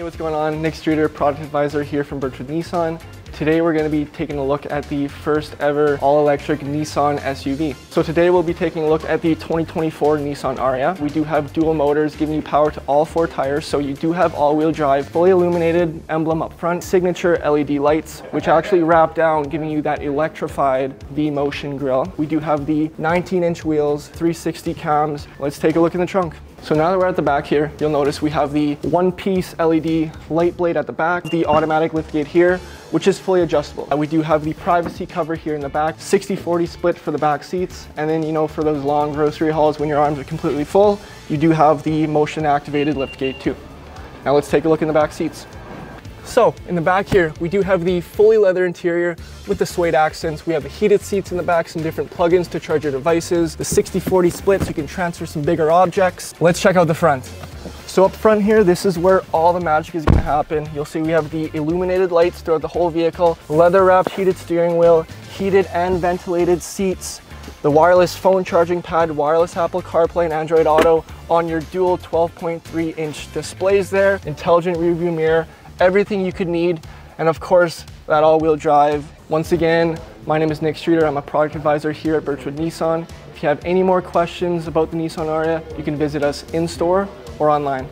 Hey, what's going on? Nick Streeter, product advisor here from Birchwood Nissan. Today we're going to be taking a look at the first ever all-electric Nissan SUV. So today we'll be taking a look at the 2024 Nissan Ariya. We do have dual motors giving you power to all four tires, so you do have all-wheel drive, fully illuminated emblem up front, signature LED lights, which actually wrap down, giving you that electrified V-Motion grille. We do have the 19-inch wheels, 360 cams. Let's take a look in the trunk. So now that we're at the back here, you'll notice we have the one-piece LED light blade at the back, the automatic liftgate here, which is fully adjustable. Uh, we do have the privacy cover here in the back, 60-40 split for the back seats, and then, you know, for those long grocery hauls when your arms are completely full, you do have the motion-activated liftgate too. Now let's take a look in the back seats. So in the back here, we do have the fully leather interior with the suede accents. We have the heated seats in the back, some different plugins to charge your devices, the 60-40 split so you can transfer some bigger objects. Let's check out the front. So up front here, this is where all the magic is gonna happen. You'll see we have the illuminated lights throughout the whole vehicle, leather wrapped heated steering wheel, heated and ventilated seats, the wireless phone charging pad, wireless Apple CarPlay and Android Auto on your dual 12.3 inch displays there, intelligent rearview mirror, everything you could need. And of course, that all-wheel drive. Once again, my name is Nick Streeter. I'm a product advisor here at Birchwood Nissan. If you have any more questions about the Nissan Ariya, you can visit us in store or online.